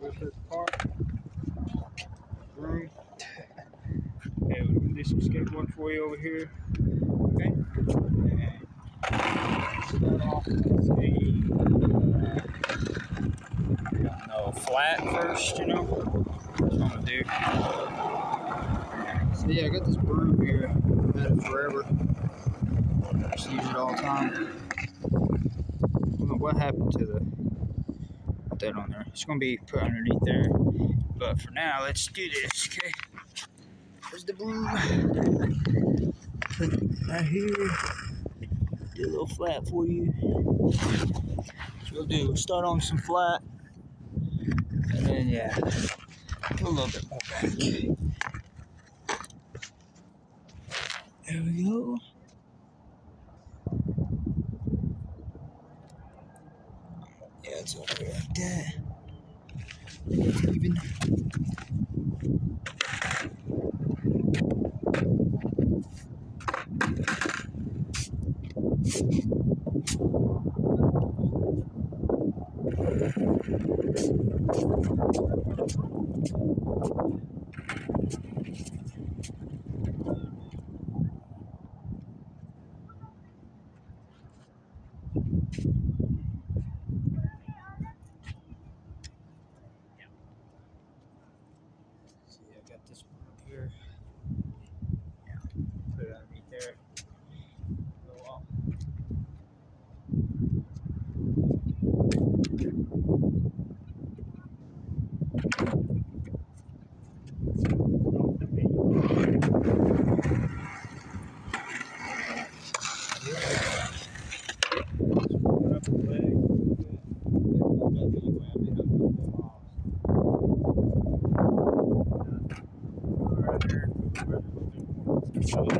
Wilford Park. Room. Okay, we're gonna do some skateboarding for you over here. Okay. And start off with a no flat first, you know. That's what I'm gonna do. So yeah, I got this broom here. I've had it forever. Just use it all the time. I don't know what happened to the that on there. It's gonna be put underneath there. But for now, let's do this, okay? There's the broom. Right here. Do a little flat for you. So we'll do start on some flat. And then yeah. A little bit more back. There we go. Yeah, it's over there like that. It's even. See, I got this one up here. Yeah, put it underneath there. Go off. Put up the leg. So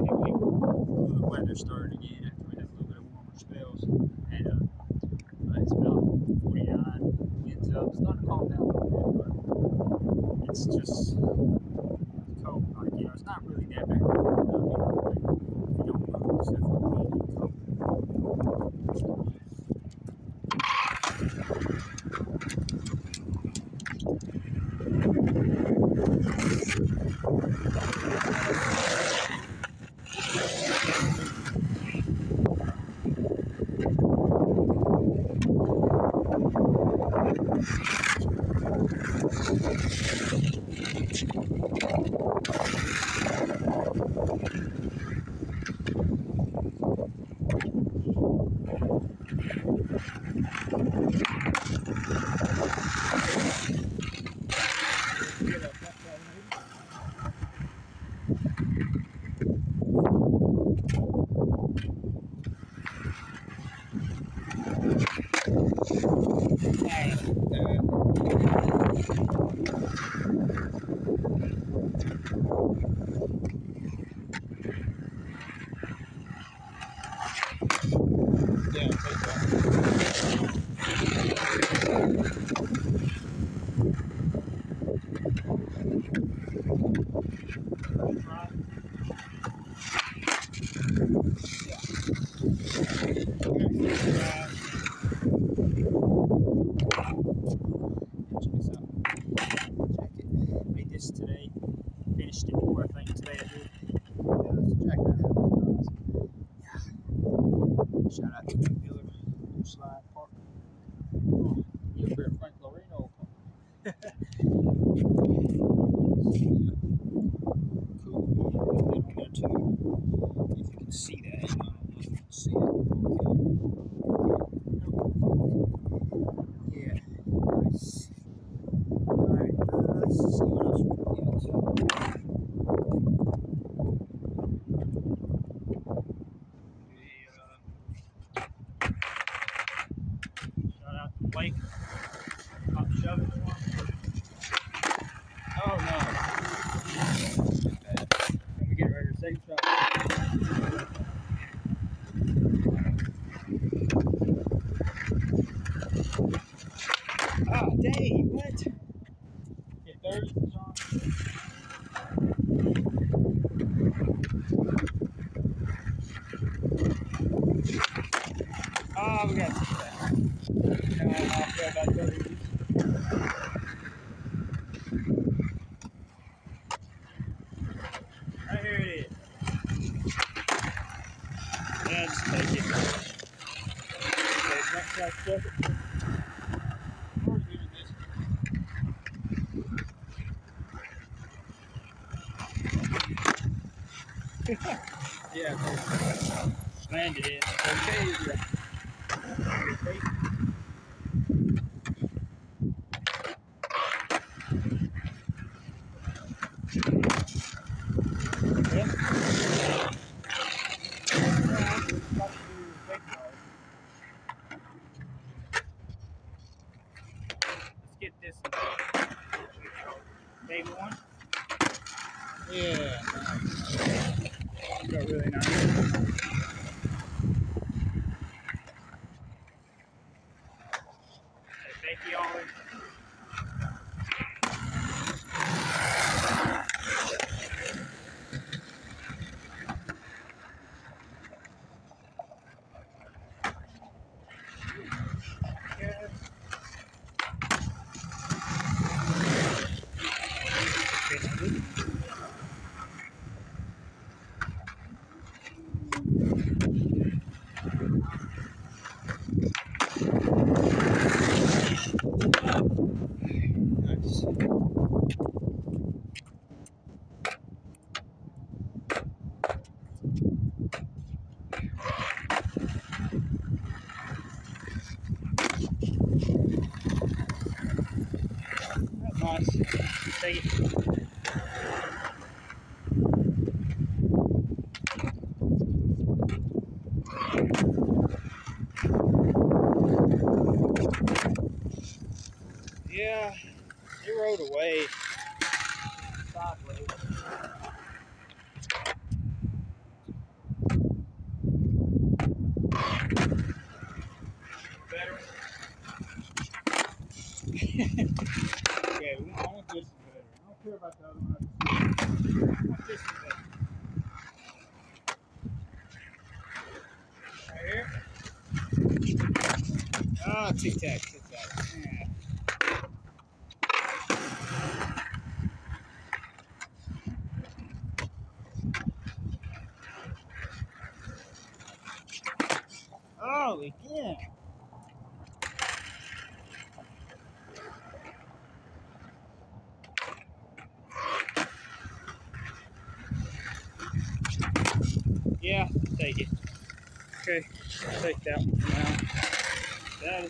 yeah, landed it. Okay. Tic tac. Yeah. Oh, again. Yeah, take it. Okay, I'll take that one for now. That is all. And this one. Yeah. You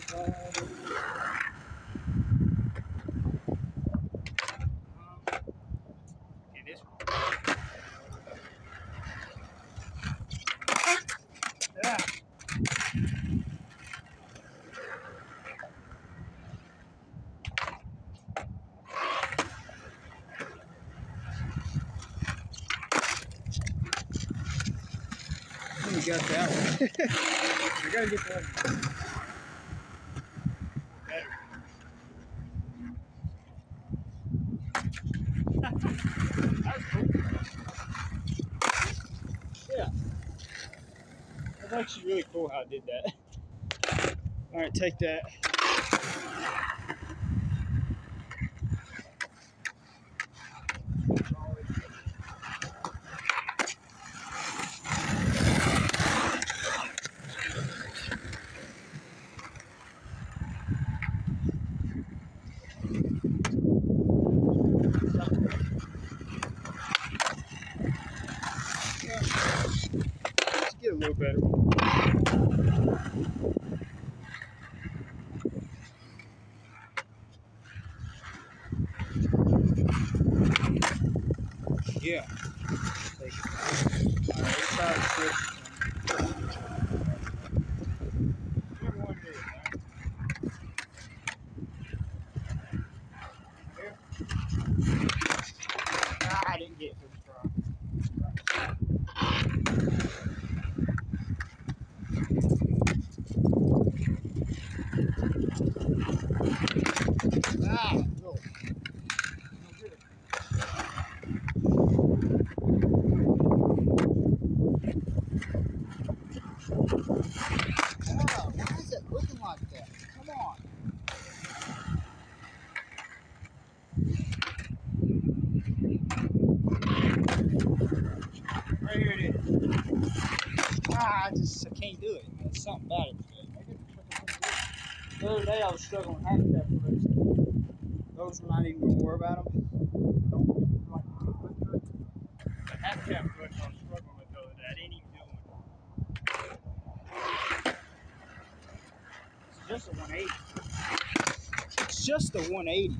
got that one. you gotta get that one. Better. That's cool. Yeah. That's actually really cool how I did that. Alright, take that. Let's get I, just I can't do it. It's something about it. The other day I was struggling with half handicap races. Those were not even going to worry about them. I don't like I was struggling with the other day. I. It's just a 180. It's just a 180,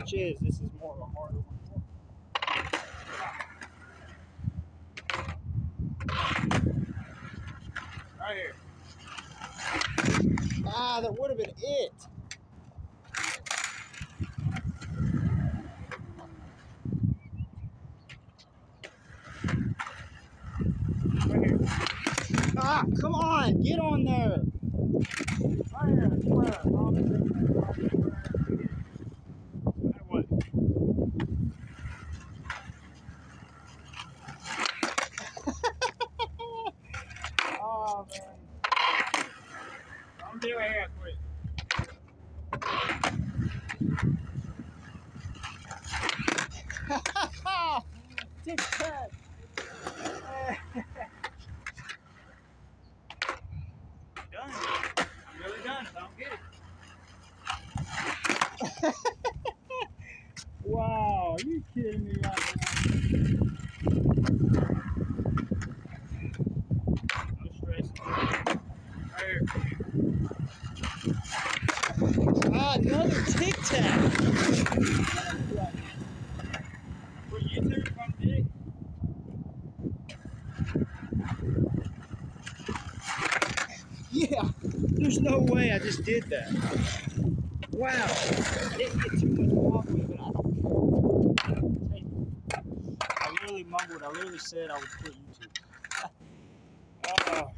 which is, this is more of a harder one. Right here. Ah, that would have been it. Right. Ah, come on, get on there. Right here, square. That way. oh man. I'm doing it quick. Tic Tac. done. I'm really done if I don't get it. wow, are you kidding me right now? No stress. Right here. Ah, another Tic Tac. What YouTube from Dick? Yeah, there's no way I just did that. Wow. I didn't it. I don't care. I literally mumbled. I literally said I would quit YouTube. oh.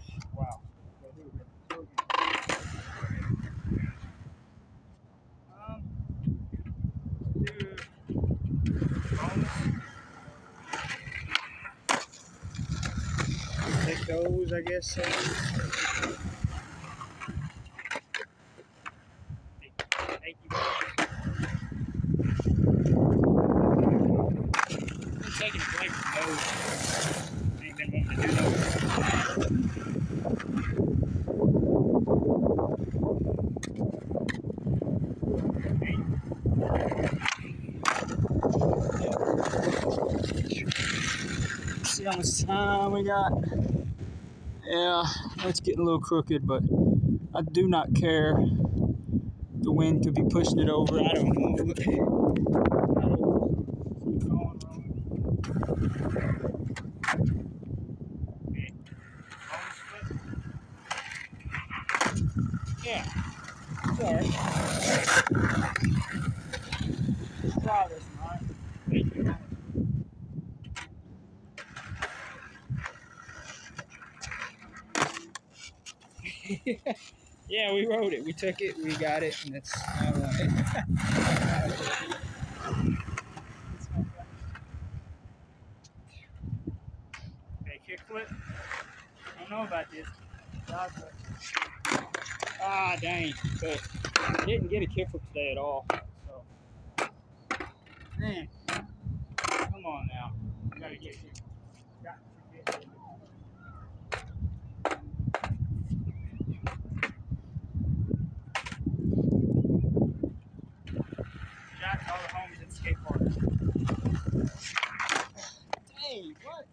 Um. Take those, I guess. Thank you. I'm taking a break from those. Ain't been wanting to do those. See how much time got? Yeah, it's getting a little crooked, but I do not care. The wind could be pushing it over. I don't know. Yeah. Try this, alright? Thank you. Yeah, we wrote it. We took it. We got it, and it's want it. okay, kickflip. I don't know about this. Ah, dang. But I didn't get a kickflip today at all. So, man, come on now. You gotta get. Got to get it. Jack all the homies at the skate park. Dang, what?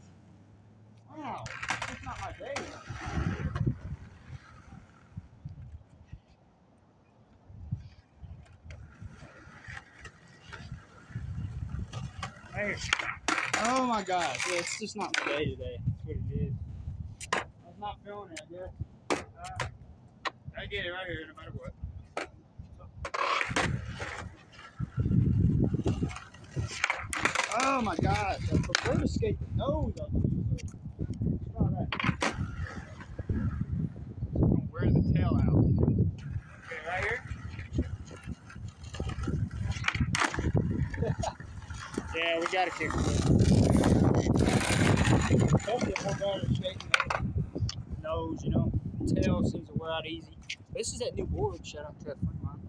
Wow, it's not my day. Hey. Oh my gosh, yeah, it's just not my day today. That's what it is. I was not feeling it, I guess. Uh, I get it right here no matter what. Oh my god, I prefer to skate the nose on these. though. Try that. Don't wear the tail out. Okay, right here. yeah, we got to kick it. Hopefully, more better than shaking the nose, you know. Tail seems to wear out easy. This is that new board. Shout out to a friend of mine.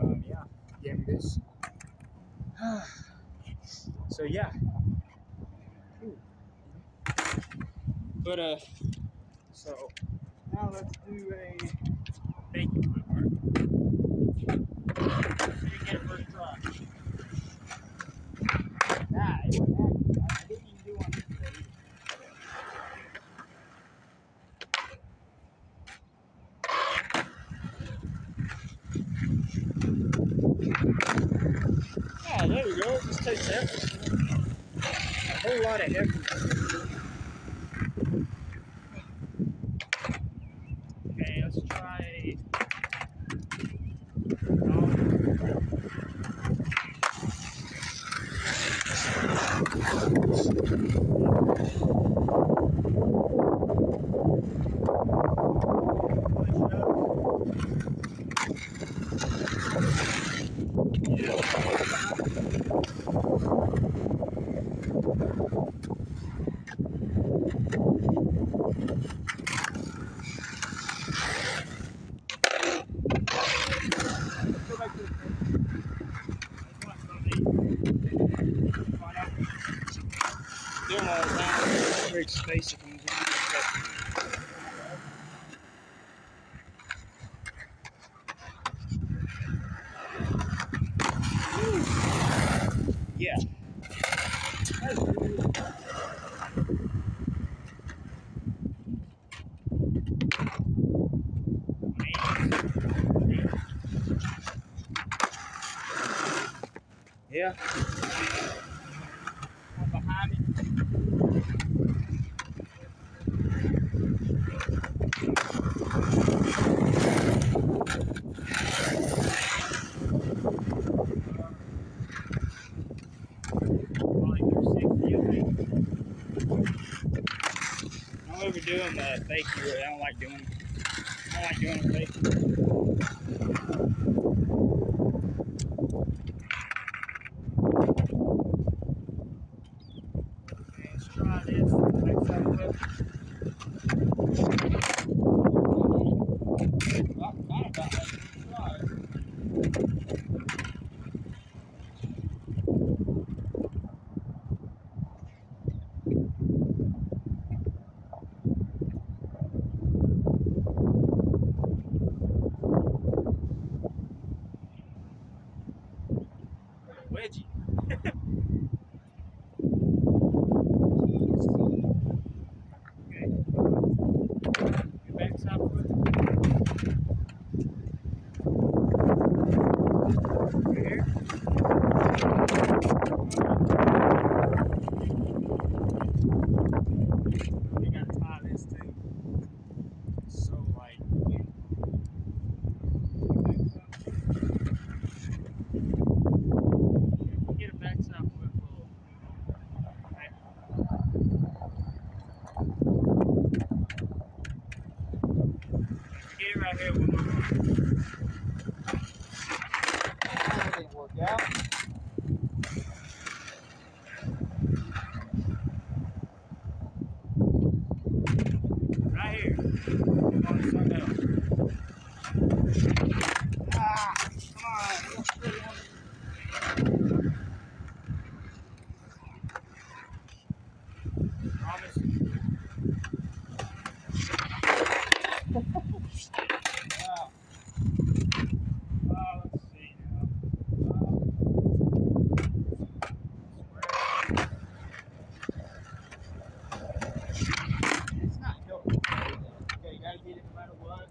Um, yeah, gave me this. so yeah. Ooh. But uh, so now let's do a thank flip, alright? So you storage space uh, fake. I don't like doing. I don't like doing fake. gotta be no matter what.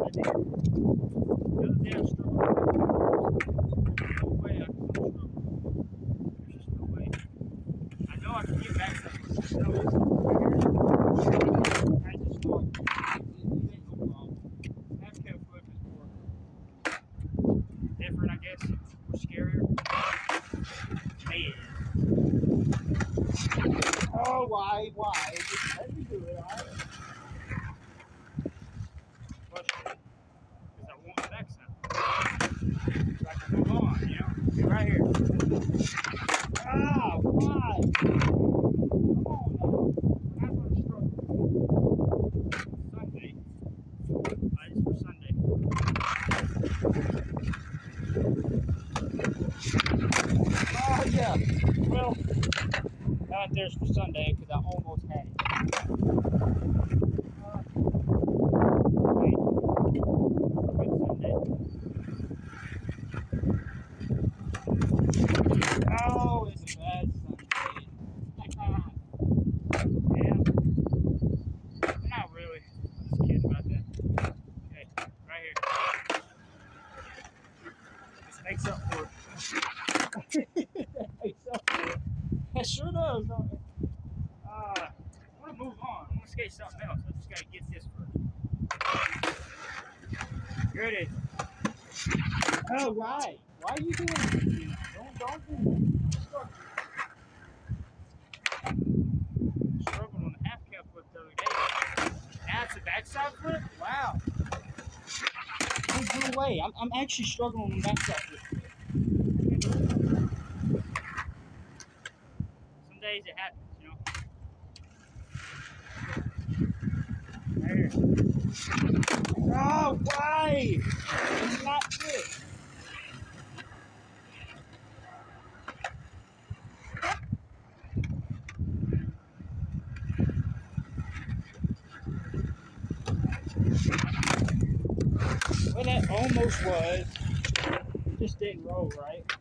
right there. Goes Why? Why are you doing this? Don't, don't do that. Struggled on the half cab foot the other day. Now a backside flip? Wow. Don't do away. I'm, I'm actually struggling with the backside flip. Some days it happens, you know. There. Oh, why? was just didn't roll right.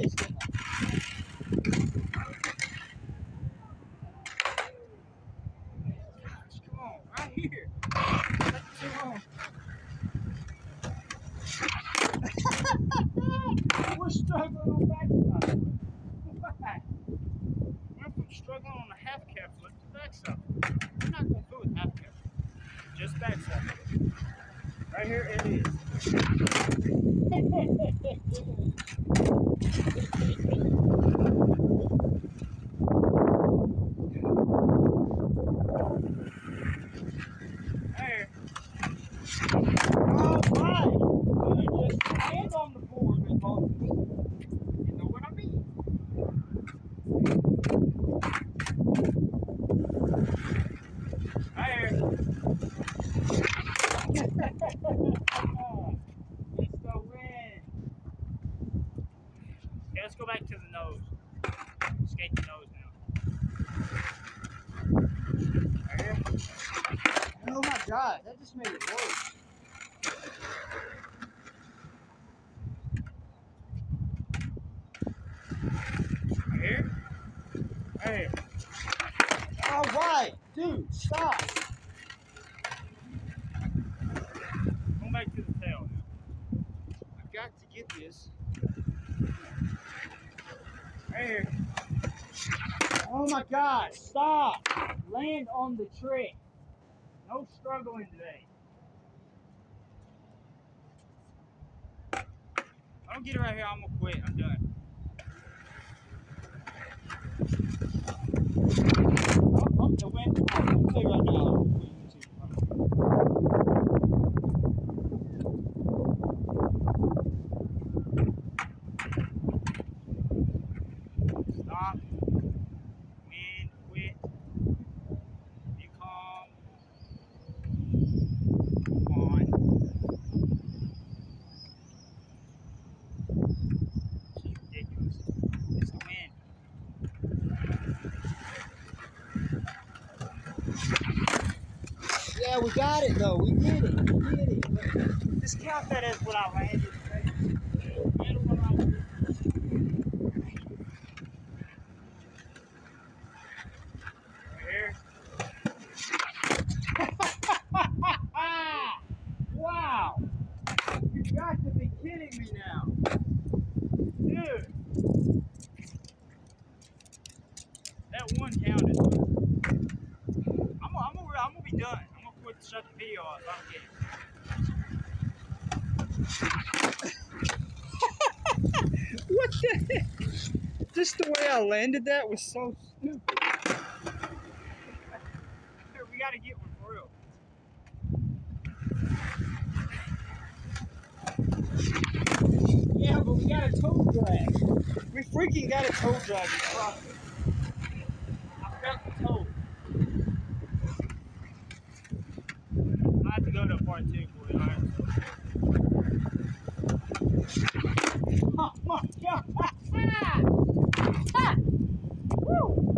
mexer, não. Né? to the nose. Skate the nose now. There. Oh my god, that just made it worse. Here. Hey. All right, dude, stop. Oh my God, stop. Land on the tree. No struggling today. I don't get it right here, I'm gonna quit. I'm done. Stop. Got it though. We did it. We did it. Just count that as what I landed. okay? And what I- Here. wow! You got to be kidding me now. Dude. That one counted. I'm, gonna- I'm, gonna, I'm gonna be done. I'm gonna quit shut the video off. I don't get it. what the heck? Just the way I landed that was so stupid. We gotta get one for real. Yeah, but we got a tow drag. We freaking got a tow drag across it. I felt the tow. I have to go to part two for it, alright? Oh my god! Ah! Woo!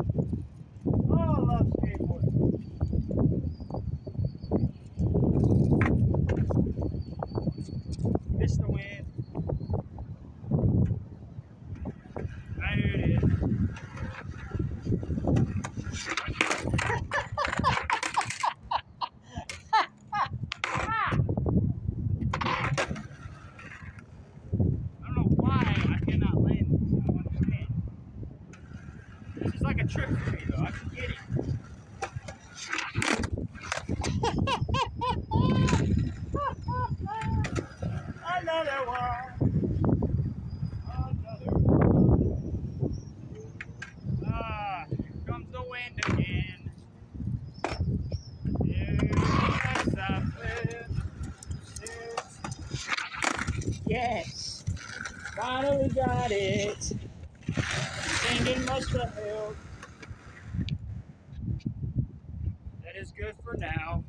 Oh, I love skateboarding. Miss the wind. There it is. I don't know why I cannot land this. I don't understand. This like a trick for me, though. I can get it. Another one. Another one. Ah, here comes the wind again. Yes, I feel Yes. Finally got it. Singing must have helped. That is good for now.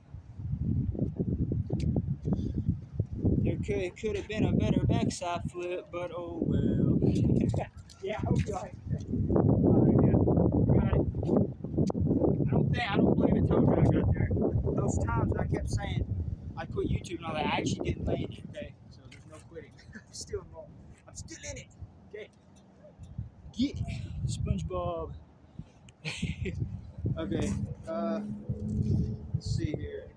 There could it could have been a better backside flip, but oh well. yeah, I hope you like. Alright. Got it. I don't think I don't believe it told you I got there. Those times I kept saying I quit YouTube and all that, I actually didn't land it, okay? So there's no quitting. I'm still involved. I'm still in it. Okay. Get. SpongeBob. okay. Uh let's see here.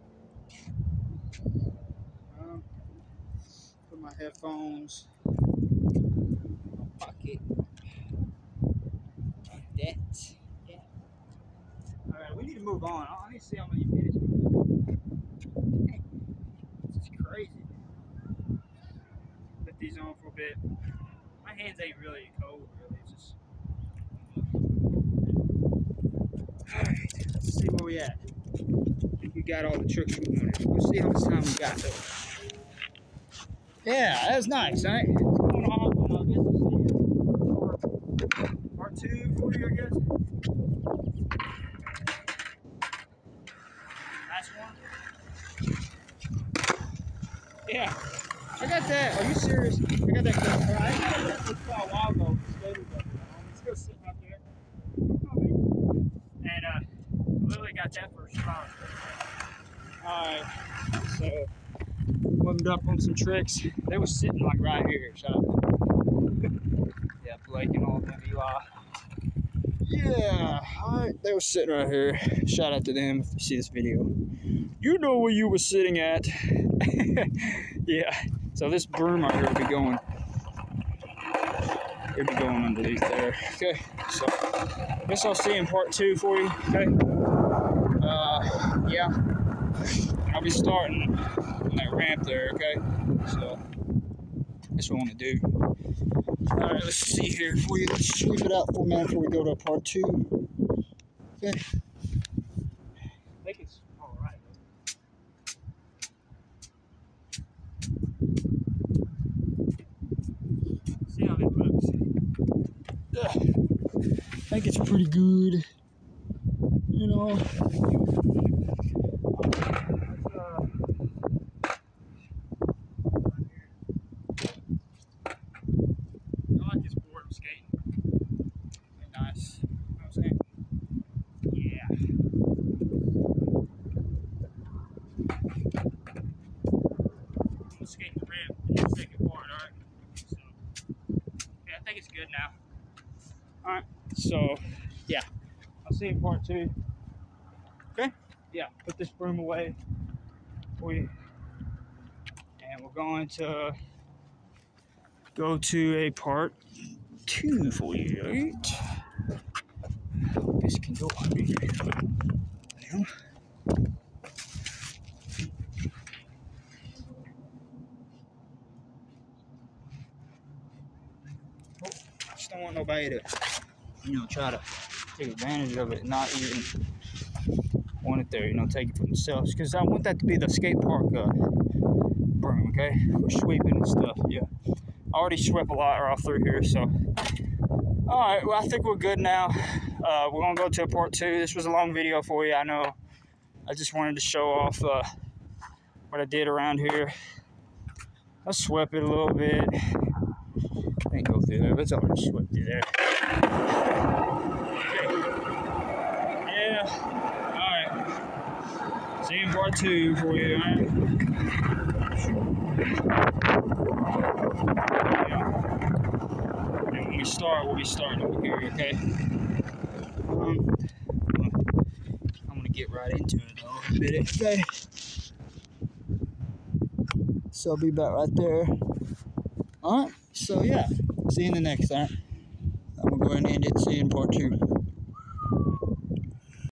My headphones my pocket. Like that. Yeah. Alright, we need to move on. I need to see how many minutes we got. This is crazy. Put these on for a bit. My hands ain't really cold, really. It's just. Alright, let's see where we at. I think we got all the tricks we wanted. Let's see how much time we got though. Yeah, that was nice, right? Part two I guess. Last one. Yeah. I got that. Are you serious? I got that. clip. I got that clip a while ago. It's still sitting out there. And uh, I literally got that a spot. Alright. So warmed up on some tricks. They were sitting like right here. Shout out. yeah, Blake and all them, Eli. Yeah, alright, they were sitting right here. Shout out to them if you see this video. You know where you were sitting at. yeah, so this broom right here will be going. It'll be going underneath there. Okay, so I guess I'll see in part two for you. Okay. Uh, yeah, I'll be starting on that ramp there. Okay, so that's what I want to do. All right, let's see here for you. Let's sweep it out for a minute before we go to part two. Okay. I think it's all right. See how it looks. I think it's pretty good. You know. I like this board I'm skating. They're nice. You know what I'm saying? Yeah. Alright, so yeah. I'll see you in part two. Okay? Yeah, put this broom away for you. And we're going to go to a part two for you? This can go on here. Now. Oh, just don't want nobody to, you know, try to take advantage of it, not even want it there, you know, take it for themselves. Because I want that to be the skate park uh, broom, okay? For sweeping and stuff, yeah. I already swept a lot off through here, so. All right, well, I think we're good now. Uh, we're gonna go to part two. This was a long video for you, I know. I just wanted to show off uh, what I did around here. I swept it a little bit. Can't go through there, but it's already swept through there. Okay. Yeah. You part two for you, right? And when we start, we'll be starting over here, okay? Um, I'm gonna get right into it though, a minute, okay? So I'll be back right there. Alright, so yeah, see you in the next, alright? I'm gonna go ahead and end it, see you in part two.